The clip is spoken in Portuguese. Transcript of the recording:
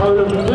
Valeu,